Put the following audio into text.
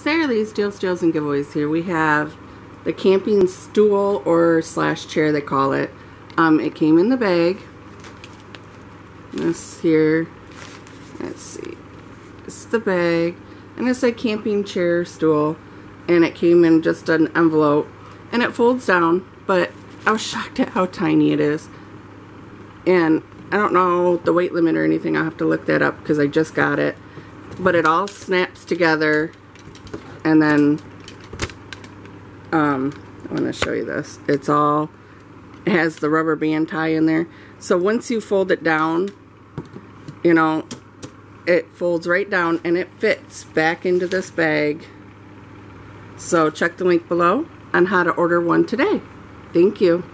SaraLee's Deal Steals and Giveaways here. We have the camping stool or slash chair they call it. Um, it came in the bag. This here, let's see, it's the bag. And it's a camping chair stool. And it came in just an envelope. And it folds down, but I was shocked at how tiny it is. And I don't know the weight limit or anything. I'll have to look that up because I just got it. But it all snaps together and then um, I want to show you this. It's all it has the rubber band tie in there. So once you fold it down, you know, it folds right down and it fits back into this bag. So check the link below on how to order one today. Thank you.